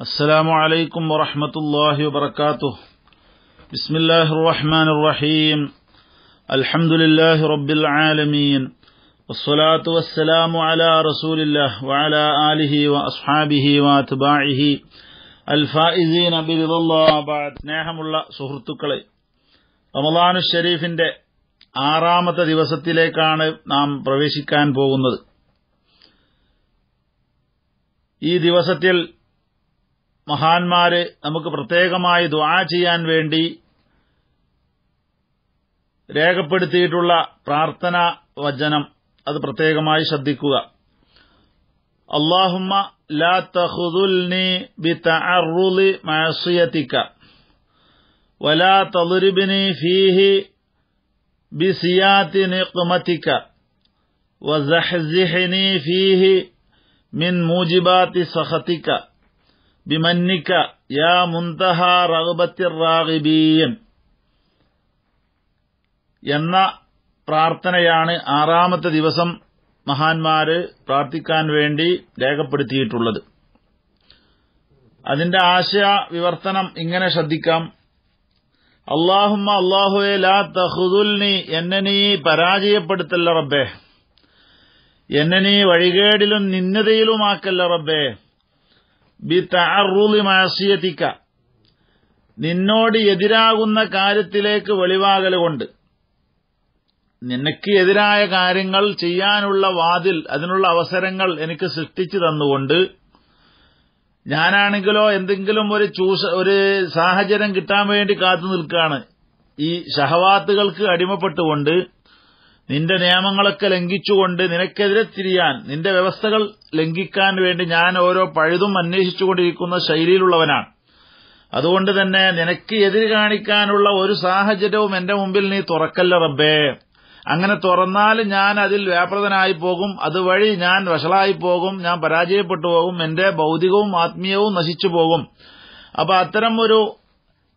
السلام عليكم ورحمة الله وبركاته بسم الله الرحمن الرحيم الحمد لله رب العالمين والصلاة والسلام على رسول الله وعلى آله وأصحابه وأتباعه الفائزين برضا الله بعد സ്നേഹമുള്ള സുഹൃത്തുക്കളെ റമദാനു ഷരീഫിന്റെ ആറാമത്തെ ദിവസത്തിലേക്കാണ് നാം പ്രവേശിക്കാൻ പോകുന്നത് ഈ ദിവസത്തിൽ മഹാന്മാര് നമുക്ക് പ്രത്യേകമായി ദുആ ചെയ്യാൻ വേണ്ടി രേഖപ്പെടുത്തിയിട്ടുള്ള പ്രാർത്ഥന വചനം അത് പ്രത്യേകമായി ശ്രദ്ധിക്കുക. അള്ളാഹുമ്മ ലാ തഖുദുൽനി ബിതഅറുളി മഅസിയതിക വലാ തദ്രിബ്നി ഫീഹി ബിസിയാതി നിഖ്മതിക വസഹ്സിഹ്നി ഫീഹി മിൻ മൂജിബാതി സഖതിക ബിമന്നിക യാ മുന്തഹ റഗ്ബത്തിർ റാഗിബീൻ. എന്ന പ്രാർത്ഥനയാണ് ആറാമത്തെ ദിവസം മഹാന്മാര് പ്രാർത്ഥിക്കാൻ വേണ്ടി രേഖപ്പെടുത്തിയിട്ടുള്ളത്. അതിന്റെ ആശയ വിവർത്തനം ഇങ്ങനെ ശ്രദ്ധിക്കാം. അള്ളാഹുമ്മ അള്ളാഹുവെ ലാ തഹുദുൽനി എന്നെ നീ പരാജയപ്പെടുത്തല്ല റബ്ബേ. എന്നെ നീ വഴികേടിലും നിന്നതയിലുമാക്കല്ല റബ്ബേ. ബി നിന്നോട് എതിരാകുന്ന കാര്യത്തിലേക്ക് വെളിവാകൽ കൊണ്ട്. നിനക്ക് എതിരായ കാര്യങ്ങൾ ചെയ്യാനുള്ള വാതിൽ അതിനുള്ള അവസരങ്ങൾ എനിക്ക് സൃഷ്ടിച്ചു തന്നുകൊണ്ട് ഞാനാണെങ്കിലോ എന്തെങ്കിലും ഒരു ചൂഷ ഒരു സാഹചര്യം കിട്ടാൻ വേണ്ടി കാത്തു നിൽക്കുകയാണ്. ഈ ഷഹവാത്തുകൾക്ക് അടിമപ്പെട്ടുകൊണ്ട് നിന്റെ നിയമങ്ങളൊക്കെ ലംഘിച്ചുകൊണ്ട് നിനക്കെതിരെ തിരിയാൻ നിന്റെ വ്യവസ്ഥകൾ ലംഘിക്കാൻ വേണ്ടി ഞാൻ ഓരോ പഴുതും അന്വേഷിച്ചുകൊണ്ടിരിക്കുന്ന ശൈലിയിലുള്ളവനാണ്. അതുകൊണ്ട് തന്നെ നിനക്ക് എതിര് കാണിക്കാനുള്ള ഒരു സാഹചര്യവും എന്റെ മുമ്പിൽ നീ തുറക്കല്ല റബ്ബേ. അങ്ങനെ തുറന്നാൽ ഞാൻ അതിൽ വ്യാപൃതനായി പോകും. അതുവഴി ഞാൻ വഷളായി പോകും. ഞാൻ പരാജയപ്പെട്ടു പോകും. എന്റെ ഭൗതികവും ആത്മീയവും നശിച്ചു പോകും. അപ്പൊ അത്തരം ഒരു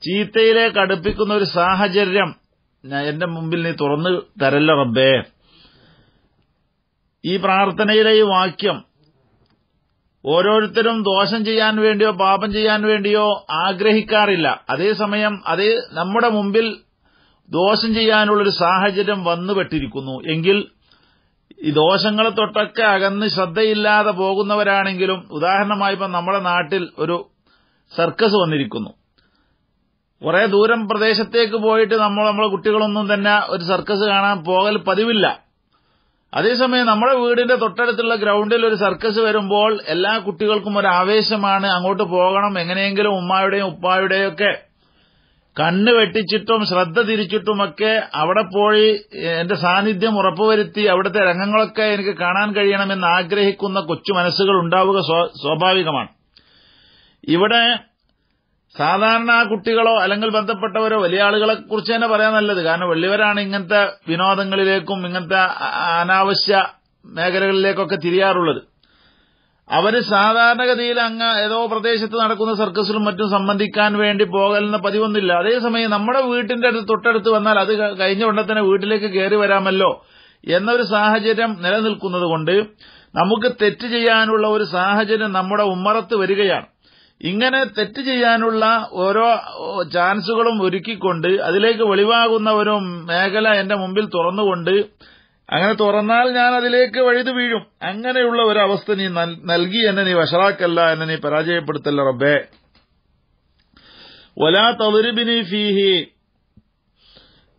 ചീത്തയിലേക്ക് അടുപ്പിക്കുന്ന ഒരു സാഹചര്യം എന്റെ മുമ്പിൽ നീ തുറന്നു തരല്ല റബ്ബേ. ഈ പ്രാർത്ഥനയിലെ ഈ വാക്യം ഓരോരുത്തരും ദോഷം ചെയ്യാൻ വേണ്ടിയോ പാപം ചെയ്യാൻ വേണ്ടിയോ ആഗ്രഹിക്കാറില്ല. അതേസമയം അത് നമ്മുടെ മുമ്പിൽ ദോഷം ചെയ്യാനുള്ളൊരു സാഹചര്യം വന്നുപെട്ടിരിക്കുന്നു. എങ്കിൽ ഈ ദോഷങ്ങളെ തൊട്ടൊക്കെ അകന്ന് ശ്രദ്ധയില്ലാതെ പോകുന്നവരാണെങ്കിലും ഉദാഹരണമായി ഇപ്പം നമ്മുടെ നാട്ടിൽ ഒരു സർക്കസ് വന്നിരിക്കുന്നു. കുറെ ദൂരം പ്രദേശത്തേക്ക് പോയിട്ട് നമ്മൾ നമ്മളെ കുട്ടികളൊന്നും തന്നെ ഒരു സർക്കസ് കാണാൻ പോകൽ പതിവില്ല. അതേസമയം നമ്മുടെ വീടിന്റെ തൊട്ടടുത്തുള്ള ഗ്രൗണ്ടിൽ ഒരു സർക്കസ് വരുമ്പോൾ എല്ലാ കുട്ടികൾക്കും ഒരു ആവേശമാണ് അങ്ങോട്ട് പോകണം എങ്ങനെയെങ്കിലും ഉമ്മായുടെയും ഉപ്പായുടെയും ഒക്കെ കണ്ണ് വെട്ടിച്ചിട്ടും ശ്രദ്ധ തിരിച്ചിട്ടുമൊക്കെ അവിടെ പോയി എന്റെ സാന്നിധ്യം ഉറപ്പുവരുത്തി അവിടുത്തെ രംഗങ്ങളൊക്കെ എനിക്ക് കാണാൻ കഴിയണമെന്ന് ആഗ്രഹിക്കുന്ന കൊച്ചു മനസ്സുകൾ ഉണ്ടാവുക സ്വാഭാവികമാണ്. ഇവിടെ സാധാരണ കുട്ടികളോ അല്ലെങ്കിൽ ബന്ധപ്പെട്ടവരോ വലിയ ആളുകളെ കുറിച്ച് തന്നെ പറയാൻ നല്ലത്. കാരണം വെള്ളിവരാണ് ഇങ്ങനത്തെ വിനോദങ്ങളിലേക്കും ഇങ്ങനത്തെ അനാവശ്യ മേഖലകളിലേക്കൊക്കെ തിരിയാറുള്ളത്. അവർ സാധാരണഗതിയിൽ അങ്ങ് ഏതോ പ്രദേശത്ത് നടക്കുന്ന സർക്കസിലും മറ്റും സംബന്ധിക്കാൻ വേണ്ടി പോകലെന്ന പതിവൊന്നുമില്ല. അതേസമയം നമ്മുടെ വീട്ടിന്റെ അടുത്ത് തൊട്ടടുത്ത് വന്നാൽ അത് കഴിഞ്ഞ ഉടനെ തന്നെ വീട്ടിലേക്ക് കയറി വരാമല്ലോ എന്നൊരു സാഹചര്യം നിലനിൽക്കുന്നത് കൊണ്ട് നമുക്ക് തെറ്റ് ചെയ്യാനുള്ള ഒരു സാഹചര്യം നമ്മുടെ ഉമ്മറത്ത് വരികയാണ്. ഇങ്ങനെ തെറ്റ് ചെയ്യാനുള്ള ഓരോ ചാൻസുകളും ഒരുക്കിക്കൊണ്ട് അതിലേക്ക് വെളിവാകുന്ന ഒരു മേഖല എന്റെ മുമ്പിൽ തുറന്നുകൊണ്ട് അങ്ങനെ തുറന്നാൽ ഞാൻ അതിലേക്ക് വഴുതു വീഴും. അങ്ങനെയുള്ള ഒരു അവസ്ഥ നീ നൽകി എന്നെ നീ വഷറാക്കല്ല എന്നെ നീ പരാജയപ്പെടുത്തല്ല റബ്ബേ. ഒലാ തവരുബിനി ഫീഹി.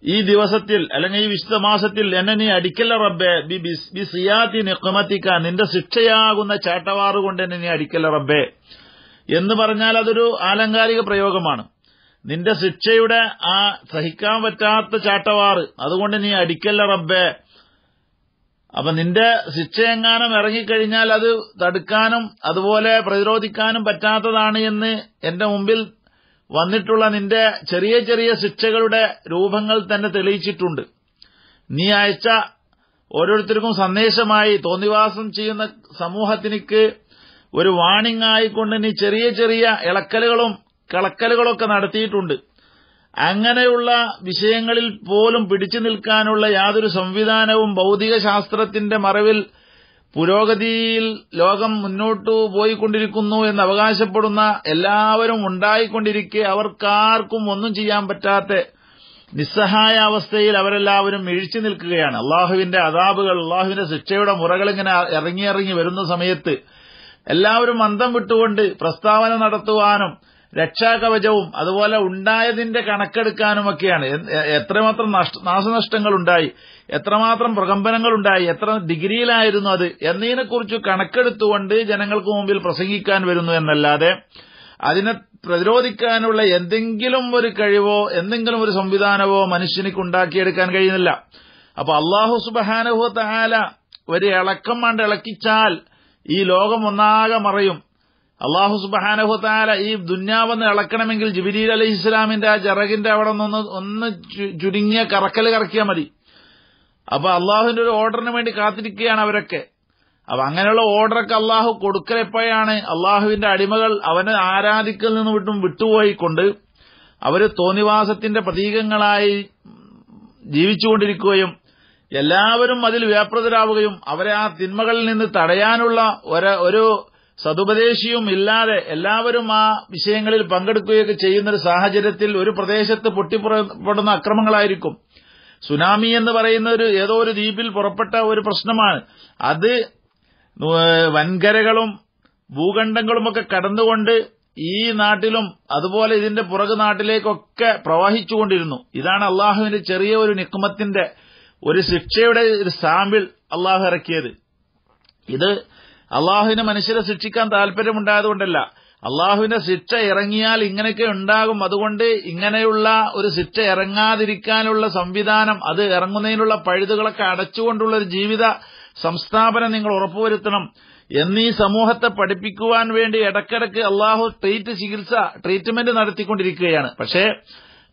ഈ ദിവസത്തിൽ അല്ലെങ്കിൽ ഈ വിശുദ്ധ മാസത്തിൽ എന്നെ നീ അടിക്കല്ല റബ്ബേ. ബി സിയാത്തി നിക്കുമത്തിക്ക നിന്റെ ശിക്ഷയാകുന്ന ചേട്ടവാറുകൊണ്ട് എന്നെ നീ അടിക്കല്ല റബ്ബേ. എന്ന് പറഞ്ഞാൽ അതൊരു ആലങ്കാരിക പ്രയോഗമാണ്. നിന്റെ ശിക്ഷയുടെ ആ സഹിക്കാൻ പറ്റാത്ത ചാട്ടവാറ് അതുകൊണ്ട് നീ അടിക്കല്ല റബ്ബേ. അപ്പൊ നിന്റെ ശിക്ഷയെങ്ങാനും ഇറങ്ങിക്കഴിഞ്ഞാൽ അത് തടുക്കാനും അതുപോലെ പ്രതിരോധിക്കാനും പറ്റാത്തതാണ് എന്ന് എന്റെ മുമ്പിൽ വന്നിട്ടുള്ള നിന്റെ ചെറിയ ചെറിയ ശിക്ഷകളുടെ രൂപങ്ങൾ തന്നെ തെളിയിച്ചിട്ടുണ്ട്. നീ അയച്ച ഓരോരുത്തർക്കും സന്ദേശമായി തോന്നിവാസം ചെയ്യുന്ന സമൂഹത്തിനിക്ക് ഒരു വാണിംഗ് ആയിക്കൊണ്ട് ഇനി ചെറിയ ചെറിയ ഇളക്കലുകളും കളക്കലുകളൊക്കെ നടത്തിയിട്ടുണ്ട്. അങ്ങനെയുള്ള വിഷയങ്ങളിൽ പോലും പിടിച്ചു നിൽക്കാനുള്ള യാതൊരു സംവിധാനവും ഭൗതിക ശാസ്ത്രത്തിന്റെ മറവിൽ പുരോഗതിയിൽ ലോകം മുന്നോട്ടു പോയിക്കൊണ്ടിരിക്കുന്നു എന്ന് അവകാശപ്പെടുന്ന എല്ലാവരും ഉണ്ടായിക്കൊണ്ടിരിക്കെ അവർക്കാർക്കും ഒന്നും ചെയ്യാൻ പറ്റാത്ത നിസ്സഹായ അവസ്ഥയിൽ അവരെല്ലാവരും ഇഴിച്ചു നിൽക്കുകയാണ്. അള്ളാഹുവിന്റെ അതാബുകൾ അള്ളാഹുവിന്റെ ശിക്ഷയുടെ മുറകൾ ഇങ്ങനെ ഇറങ്ങി ഇറങ്ങി വരുന്ന സമയത്ത് എല്ലാവരും മന്ദം വിട്ടുകൊണ്ട് പ്രസ്താവന നടത്തുവാനും രക്ഷാകവചവും അതുപോലെ ഉണ്ടായതിന്റെ കണക്കെടുക്കാനുമൊക്കെയാണ്. എത്രമാത്രം നാശനഷ്ടങ്ങൾ ഉണ്ടായി എത്രമാത്രം പ്രകമ്പനങ്ങൾ ഉണ്ടായി എത്ര ഡിഗ്രിയിലായിരുന്നു അത് എന്നതിനെക്കുറിച്ച് കണക്കെടുത്തുകൊണ്ട് ജനങ്ങൾക്ക് മുമ്പിൽ പ്രസംഗിക്കാൻ വരുന്നു എന്നല്ലാതെ അതിനെ പ്രതിരോധിക്കാനുള്ള എന്തെങ്കിലും ഒരു കഴിവോ എന്തെങ്കിലും ഒരു സംവിധാനമോ മനുഷ്യനിക്ക് ഉണ്ടാക്കിയെടുക്കാൻ കഴിയുന്നില്ല. അപ്പൊ അള്ളാഹു സുബഹാനഹു തഹാല ഒരു ഇളക്കം കണ്ട് ഇളക്കിച്ചാൽ ഈ ലോകം ഒന്നാകെ മറയും. അള്ളാഹു സുബഹാനഹുത്താല ഈ ദുന്യാവെന്ന് ഇളക്കണമെങ്കിൽ ജിബിരീൽ അലി ഇസ്ലാമിന്റെ ആ ജറകിന്റെ അവിടെ നിന്ന് ഒന്ന് ചുരുങ്ങിയ കറക്കൽ കറക്കിയാൽ മതി. അപ്പൊ അള്ളാഹുവിന്റെ ഒരു ഓർഡറിന് വേണ്ടി കാത്തിരിക്കുകയാണ് അവരൊക്കെ. അപ്പൊ അങ്ങനെയുള്ള ഓർഡറൊക്കെ അള്ളാഹു കൊടുക്കലെപ്പോഴാണ് അള്ളാഹുവിന്റെ അടിമകൾ അവനെ ആരാധിക്കൽ നിന്ന് വിട്ടും വിട്ടുപോയിക്കൊണ്ട് അവർ തോന്നിവാസത്തിന്റെ പ്രതീകങ്ങളായി ജീവിച്ചുകൊണ്ടിരിക്കുകയും എല്ലാവരും അതിൽ വ്യാപൃതരാവുകയും അവരെ ആ തിന്മകളിൽ നിന്ന് തടയാനുള്ള ഒരു സതുപദേശിയും ഇല്ലാതെ എല്ലാവരും ആ വിഷയങ്ങളിൽ പങ്കെടുക്കുകയൊക്കെ ചെയ്യുന്ന ഒരു സാഹചര്യത്തിൽ ഒരു പ്രദേശത്ത് പൊട്ടിപ്പുറപ്പെടുന്ന അക്രമങ്ങളായിരിക്കും. സുനാമി എന്ന് പറയുന്ന ഒരു ഏതോ ഒരു ദ്വീപിൽ പുറപ്പെട്ട ഒരു പ്രശ്നമാണ്. അത് വൻകരകളും ഭൂഖണ്ഡങ്ങളുമൊക്കെ കടന്നുകൊണ്ട് ഈ നാട്ടിലും അതുപോലെ ഇതിന്റെ പുറകു നാട്ടിലേക്കൊക്കെ പ്രവഹിച്ചുകൊണ്ടിരുന്നു. ഇതാണ് അള്ളാഹുവിന്റെ ചെറിയ ഒരു നിക്കുമത്തിന്റെ ഒരു ശിക്ഷയുടെ ഒരു സാമ്പിൾ അള്ളാഹു ഇറക്കിയത്. ഇത് അള്ളാഹുവിന് മനുഷ്യരെ ശിക്ഷിക്കാൻ താല്പര്യമുണ്ടായതുകൊണ്ടല്ല. അള്ളാഹുവിന്റെ ശിക്ഷ ഇറങ്ങിയാൽ ഇങ്ങനെയൊക്കെ ഉണ്ടാകും. അതുകൊണ്ട് ഇങ്ങനെയുള്ള ഒരു ശിക്ഷ ഇറങ്ങാതിരിക്കാനുള്ള സംവിധാനം അത് ഇറങ്ങുന്നതിനുള്ള പഴുതുകളൊക്കെ അടച്ചുകൊണ്ടുള്ള ഒരു ജീവിത സംസ്ഥാപനം നിങ്ങൾ ഉറപ്പുവരുത്തണം. എന്നീ സമൂഹത്തെ പഠിപ്പിക്കുവാൻ വേണ്ടി ഇടക്കിടക്ക് അള്ളാഹു ട്രീറ്റ് ചികിത്സ ട്രീറ്റ്മെന്റ് നടത്തിക്കൊണ്ടിരിക്കുകയാണ്. പക്ഷേ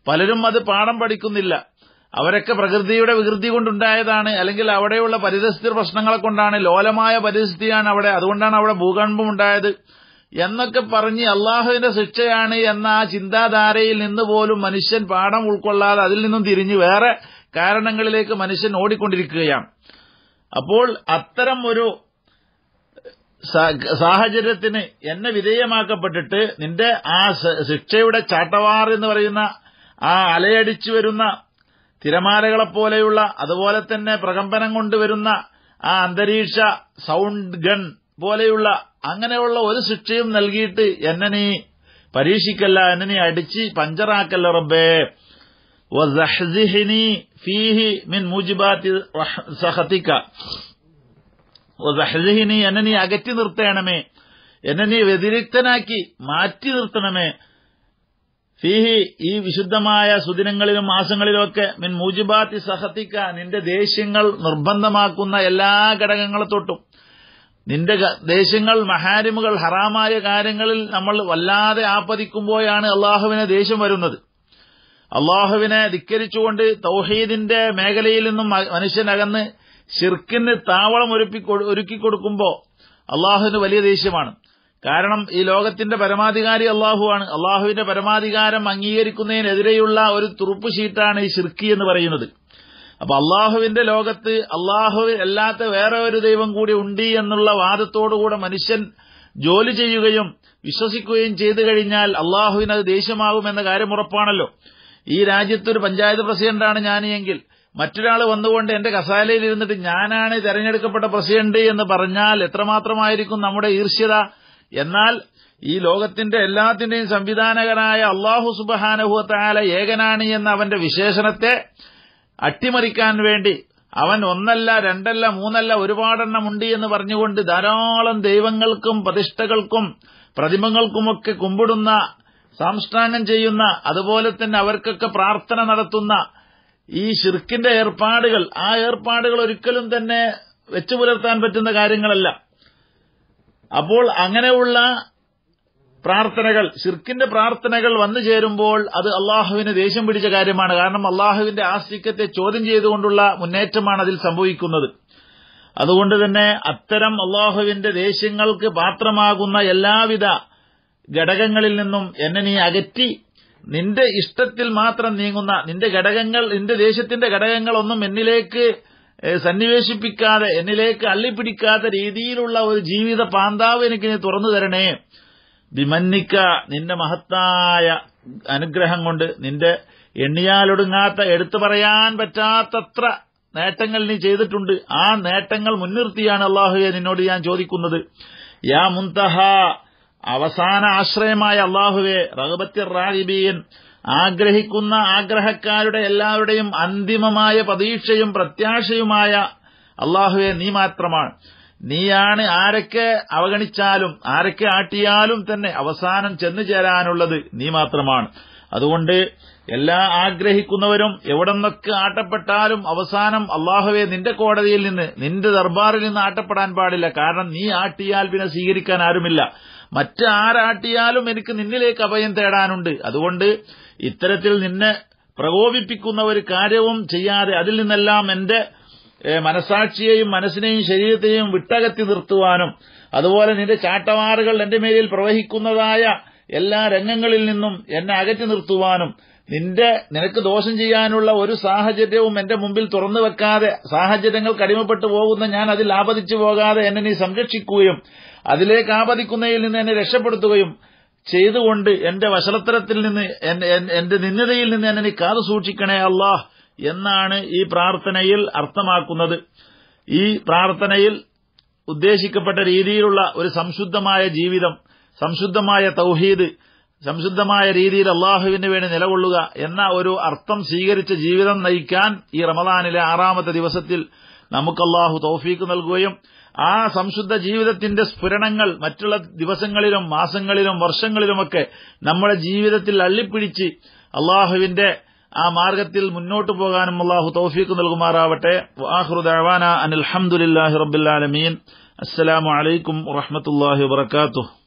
പലരും അത് പാഠം പഠിക്കുന്നില്ല. അവരൊക്കെ പ്രകൃതിയുടെ വികൃതി കൊണ്ടുണ്ടായതാണ്. അല്ലെങ്കിൽ അവിടെയുള്ള പരിസ്ഥിതി പ്രശ്നങ്ങളെ കൊണ്ടാണ് ലോലമായ പരിസ്ഥിതിയാണ് അവിടെ. അതുകൊണ്ടാണ് അവിടെ ഭൂകമ്പം ഉണ്ടായത്. എന്നൊക്കെ പറഞ്ഞ് അള്ളാഹുവിന്റെ ശിക്ഷയാണ് എന്ന ആ ചിന്താധാരയിൽ നിന്ന് പോലും മനുഷ്യൻ പാഠം ഉൾക്കൊള്ളാതെ അതിൽ നിന്നും തിരിഞ്ഞ് വേറെ കാരണങ്ങളിലേക്ക് മനുഷ്യൻ ഓടിക്കൊണ്ടിരിക്കുകയാണ്. അപ്പോൾ അത്തരം ഒരു സാഹചര്യത്തിന് എന്നെ വിധേയമാക്കപ്പെട്ടിട്ട് നിന്റെ ആ ശിക്ഷയുടെ ചാട്ടവാർ എന്ന് പറയുന്ന ആ അലയടിച്ചു വരുന്ന തിരമാലകളെപ്പോലെയുള്ള അതുപോലെ തന്നെ പ്രകമ്പനം കൊണ്ടുവരുന്ന ആ അന്തരീക്ഷ സൗണ്ട് ഗൺ പോലെയുള്ള അങ്ങനെയുള്ള ഒരു ശിക്ഷയും നൽകിയിട്ട് എന്നെ നീ പരീക്ഷിക്കല്ല എന്നെ നീ അടിച്ച് പഞ്ചറാക്കല്ല റബ്ബേ. എന്നെ നീ അകറ്റി നിർത്തണമേ. എന്നെ നീ വ്യതിരിക്തനാക്കി മാറ്റി നിർത്തണമേ. ഫീഹി ഈ വിശുദ്ധമായ സുദിനങ്ങളിലും മാസങ്ങളിലുമൊക്കെ മിൻ മൂജിബാത്തി സഹത്തിക്ക നിന്റെ ദേഷ്യങ്ങൾ നിർബന്ധമാക്കുന്ന എല്ലാ ഘടകങ്ങളെ തൊട്ടും. നിന്റെ ദേഷ്യങ്ങൾ മഹാരിമുകൾ ഹറാമായ കാര്യങ്ങളിൽ നമ്മൾ വല്ലാതെ ആപ്പതിക്കുമ്പോഴാണ് അള്ളാഹുവിനെ ദേഷ്യം വരുന്നത്. അള്ളാഹുവിനെ ധിക്കരിച്ചുകൊണ്ട് തൗഹീദിന്റെ മേഖലയിൽ നിന്നും മനുഷ്യനകന്ന് ഷിർക്കിന് താവളം ഒരുക്കി കൊടുക്കുമ്പോൾ അള്ളാഹുവിന് വലിയ ദേഷ്യമാണ്. കാരണം ഈ ലോകത്തിന്റെ പരമാധികാരി അള്ളാഹുവാണ് അള്ളാഹുവിന്റെ പരമാധികാരം അംഗീകരിക്കുന്നതിനെതിരെയുള്ള ഒരു തുറുപ്പ് ഷീറ്റാണ് ഈ ഷിർക്കി എന്ന് പറയുന്നത്. അപ്പൊ അള്ളാഹുവിന്റെ ലോകത്ത് അള്ളാഹു അല്ലാത്ത വേറെ ഒരു ദൈവം കൂടി ഉണ്ട് എന്നുള്ള വാദത്തോടുകൂടെ മനുഷ്യൻ ജോലി ചെയ്യുകയും വിശ്വസിക്കുകയും ചെയ്തു കഴിഞ്ഞാൽ അള്ളാഹുവിന് അത് ദേഷ്യമാകുമെന്ന കാര്യം ഉറപ്പാണല്ലോ. ഈ രാജ്യത്ത് ഒരു പഞ്ചായത്ത് പ്രസിഡന്റാണ് ഞാൻ എങ്കിൽ മറ്റൊരാൾ വന്നുകൊണ്ട് എന്റെ കസാലയിൽ ഇരുന്നിട്ട് ഞാനാണ് തെരഞ്ഞെടുക്കപ്പെട്ട പ്രസിഡന്റ് എന്ന് പറഞ്ഞാൽ എത്രമാത്രമായിരിക്കും നമ്മുടെ ഈർഷ്യത? എന്നാൽ ഈ ലോകത്തിന്റെ എല്ലാത്തിന്റെയും സംവിധാനകനായ അള്ളാഹു സുബഹാനഹുത്താല ഏകനാണ് എന്ന അവന്റെ വിശേഷണത്തെ അട്ടിമറിക്കാൻ വേണ്ടി അവൻ ഒന്നല്ല രണ്ടല്ല മൂന്നല്ല ഒരുപാടെണ്ണം ഉണ്ട് എന്ന് പറഞ്ഞുകൊണ്ട് ധാരാളം ദൈവങ്ങൾക്കും പ്രതിഷ്ഠകൾക്കും പ്രതിമകൾക്കുമൊക്കെ കുമ്പിടുന്ന സംസ്ഥാനം ചെയ്യുന്ന അതുപോലെ തന്നെ അവർക്കൊക്കെ പ്രാർത്ഥന നടത്തുന്ന ഈ ഷിർക്കിന്റെ ഏർപ്പാടുകൾ ആ ഏർപ്പാടുകൾ ഒരിക്കലും തന്നെ വെച്ചു പുലർത്താൻ പറ്റുന്ന കാര്യങ്ങളല്ല. അപ്പോൾ അങ്ങനെയുള്ള പ്രാർത്ഥനകൾ ഷിർക്കിന്റെ പ്രാർത്ഥനകൾ വന്നു ചേരുമ്പോൾ അത് അള്ളാഹുവിന് ദേഷ്യം പിടിച്ച കാര്യമാണ്. കാരണം അള്ളാഹുവിന്റെ ആസ്തിക്യത്തെ ചോദ്യം ചെയ്തുകൊണ്ടുള്ള മുന്നേറ്റമാണ് അതിൽ സംഭവിക്കുന്നത്. അതുകൊണ്ട് തന്നെ അത്തരം അള്ളാഹുവിന്റെ ദേഷ്യങ്ങൾക്ക് പാത്രമാകുന്ന എല്ലാവിധ ഘടകങ്ങളിൽ നിന്നും എന്നെ നീ അകറ്റി നിന്റെ ഇഷ്ടത്തിൽ മാത്രം നീങ്ങുന്ന നിന്റെ ഘടകങ്ങൾ നിന്റെ ദേശത്തിന്റെ ഘടകങ്ങളൊന്നും എന്നിലേക്ക് സന്നിവേശിപ്പിക്കാതെ എന്നിലേക്ക് അള്ളിപ്പിടിക്കാത്ത രീതിയിലുള്ള ഒരു ജീവിത പാന്താവ് എനിക്ക് നീ തുറന്നു തരണേ. വിമന്നിക്ക നിന്റെ മഹത്തായ അനുഗ്രഹം കൊണ്ട് നിന്റെ എണ്ണിയാലൊടുങ്ങാത്ത എടുത്തു പറയാൻ പറ്റാത്തത്ര നേട്ടങ്ങൾ നീ ചെയ്തിട്ടുണ്ട്. ആ നേട്ടങ്ങൾ മുൻനിർത്തിയാണ് അള്ളാഹുയെ നിന്നോട് ഞാൻ ചോദിക്കുന്നത്. യാ മുന്തഹ അവസാന ആശ്രയമായ അള്ളാഹുവെ റഹബത്തിർ റാഹിബീൻ ആഗ്രഹിക്കുന്ന ആഗ്രഹക്കാരുടെ എല്ലാവരുടെയും അന്തിമമായ പ്രതീക്ഷയും പ്രത്യാശയുമായ അള്ളാഹുവെ നീ മാത്രമാണ്. നീയാണ് ആരൊക്കെ അവഗണിച്ചാലും ആരൊക്കെ ആട്ടിയാലും തന്നെ അവസാനം ചെന്നു ചേരാനുള്ളത് നീ മാത്രമാണ്. അതുകൊണ്ട് എല്ലാ ആഗ്രഹിക്കുന്നവരും എവിടെന്നൊക്കെ ആട്ടപ്പെട്ടാലും അവസാനം അള്ളാഹുവെ നിന്റെ കോടതിയിൽ നിന്ന് നിന്റെ ദർബാറിൽ നിന്ന് ആട്ടപ്പെടാൻ പാടില്ല. കാരണം നീ ആട്ടിയാൽ പിന്നെ സ്വീകരിക്കാൻ ആരുമില്ല. മറ്റാരാട്ടിയാലും എനിക്ക് നിന്നിലേക്ക് അഭയം തേടാനുണ്ട്. അതുകൊണ്ട് ഇത്തരത്തിൽ നിന്നെ പ്രകോപിപ്പിക്കുന്ന ഒരു കാര്യവും ചെയ്യാതെ അതിൽ നിന്നെല്ലാം എന്റെ മനസാക്ഷിയെയും മനസ്സിനെയും ശരീരത്തെയും വിട്ടകത്തി നിർത്തുവാനും അതുപോലെ നിന്റെ ചാട്ടവാറുകൾ എന്റെ മേലിൽ പ്രവഹിക്കുന്നതായ എല്ലാ രംഗങ്ങളിൽ നിന്നും എന്നെ അകറ്റി നിർത്തുവാനും നിന്റെ നിനക്ക് ദോഷം ചെയ്യാനുള്ള ഒരു സാഹചര്യവും എന്റെ മുമ്പിൽ തുറന്നു വെക്കാതെ സാഹചര്യങ്ങൾ കടിമപ്പെട്ടു പോകുന്ന ഞാൻ അതിൽ ആപതിച്ചു പോകാതെ എന്നെ നീ സംരക്ഷിക്കുകയും അതിലേക്ക് ആപതിക്കുന്നതിൽ നിന്ന് എന്നെ രക്ഷപ്പെടുത്തുകയും ചെയ്തുകൊണ്ട് എന്റെ വഷളത്തരത്തിൽ നിന്ന് എന്റെ നിന്നതയിൽ നിന്ന് എന്നെ കാതു സൂക്ഷിക്കണേ അള്ളാഹ് എന്നാണ് ഈ പ്രാർത്ഥനയിൽ അർത്ഥമാക്കുന്നത്. ഈ പ്രാർത്ഥനയിൽ ഉദ്ദേശിക്കപ്പെട്ട രീതിയിലുള്ള ഒരു സംശുദ്ധമായ ജീവിതം സംശുദ്ധമായ തൗഹീദ് സംശുദ്ധമായ രീതിയിൽ അള്ളാഹുവിന് വേണ്ടി നിലകൊള്ളുക എന്ന ഒരു അർത്ഥം സ്വീകരിച്ച ജീവിതം നയിക്കാൻ ഈ റമദാനിലെ ആറാമത്തെ ദിവസത്തിൽ നമുക്ക് അള്ളാഹു തൌഫീക്ക് നൽകുകയും ആ സംശുദ്ധ ജീവിതത്തിന്റെ സ്ഫുരണങ്ങൾ മറ്റുള്ള ദിവസങ്ങളിലും മാസങ്ങളിലും വർഷങ്ങളിലുമൊക്കെ നമ്മുടെ ജീവിതത്തിൽ അള്ളിപ്പിടിച്ച് അള്ളാഹുവിന്റെ ആ മാർഗത്തിൽ മുന്നോട്ടു പോകാനും അള്ളാഹു തൌഫീക്ക് നൽകുമാറാവട്ടെ. അനിൽ അലഹമുല്ലാഹി റബ്ബുലാലമീൻ അസ്സലാമു അലൈക്കും വറഹമത്തല്ലാഹി വബർക്കാത്തു